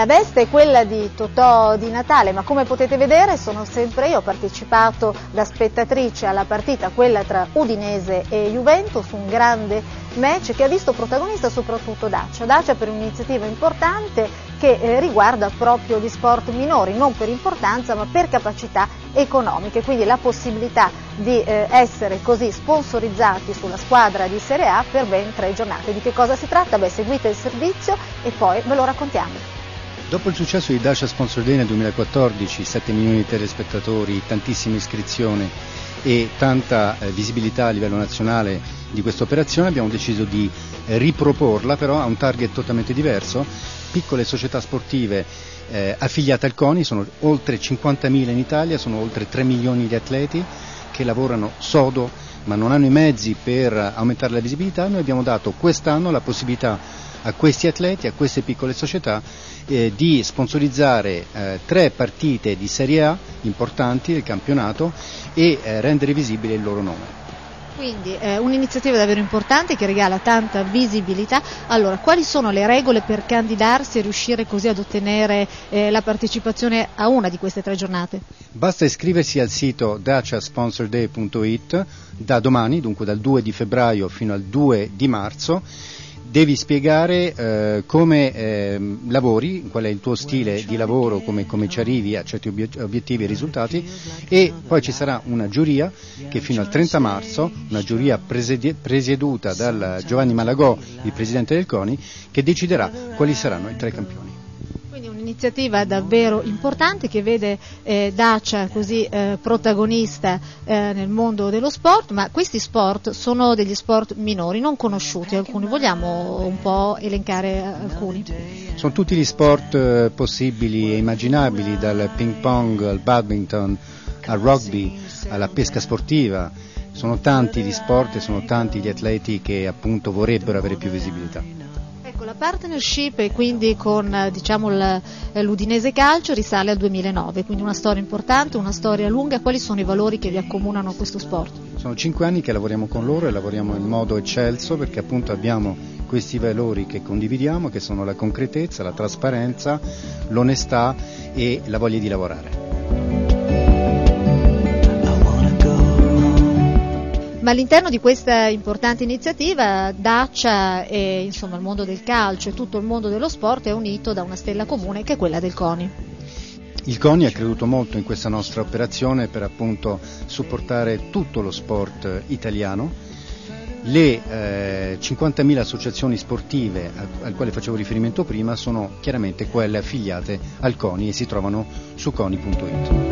La veste è quella di Totò di Natale, ma come potete vedere sono sempre io, ho partecipato da spettatrice alla partita, quella tra Udinese e Juventus, un grande match che ha visto protagonista soprattutto Dacia. Dacia per un'iniziativa importante che eh, riguarda proprio gli sport minori, non per importanza ma per capacità economiche, quindi la possibilità di eh, essere così sponsorizzati sulla squadra di Serie A per ben tre giornate. Di che cosa si tratta? Beh, seguite il servizio e poi ve lo raccontiamo. Dopo il successo di Dacia Sponsor Day nel 2014, 7 milioni di telespettatori, tantissime iscrizioni e tanta eh, visibilità a livello nazionale di questa operazione, abbiamo deciso di eh, riproporla però a un target totalmente diverso, piccole società sportive eh, affiliate al CONI, sono oltre 50.000 in Italia, sono oltre 3 milioni di atleti che lavorano sodo ma non hanno i mezzi per aumentare la visibilità, noi abbiamo dato quest'anno la possibilità a questi atleti, a queste piccole società eh, di sponsorizzare eh, tre partite di Serie A importanti del campionato e eh, rendere visibile il loro nome. Quindi eh, un'iniziativa davvero importante che regala tanta visibilità. Allora, quali sono le regole per candidarsi e riuscire così ad ottenere eh, la partecipazione a una di queste tre giornate? Basta iscriversi al sito daciasponsorday.it da domani, dunque dal 2 di febbraio fino al 2 di marzo devi spiegare eh, come eh, lavori, qual è il tuo stile di lavoro, come, come ci arrivi a certi obiettivi e risultati. E poi ci sarà una giuria che fino al 30 marzo, una giuria presieduta dal Giovanni Malagò, il presidente del CONI, che deciderà quali saranno i tre campioni un'iniziativa davvero importante che vede eh, Dacia così eh, protagonista eh, nel mondo dello sport, ma questi sport sono degli sport minori, non conosciuti alcuni, vogliamo un po' elencare alcuni? Sono tutti gli sport eh, possibili e immaginabili, dal ping pong al badminton al rugby alla pesca sportiva, sono tanti gli sport e sono tanti gli atleti che appunto vorrebbero avere più visibilità. Partnership e quindi con diciamo, eh, l'Udinese Calcio risale al 2009, quindi una storia importante, una storia lunga. Quali sono i valori che vi accomunano a questo sport? Sono cinque anni che lavoriamo con loro e lavoriamo in modo eccelso perché appunto abbiamo questi valori che condividiamo, che sono la concretezza, la trasparenza, l'onestà e la voglia di lavorare. Ma all'interno di questa importante iniziativa Dacia e insomma, il mondo del calcio e tutto il mondo dello sport è unito da una stella comune che è quella del CONI. Il CONI ha creduto molto in questa nostra operazione per appunto supportare tutto lo sport italiano. Le eh, 50.000 associazioni sportive al, al quale facevo riferimento prima sono chiaramente quelle affiliate al CONI e si trovano su coni.it.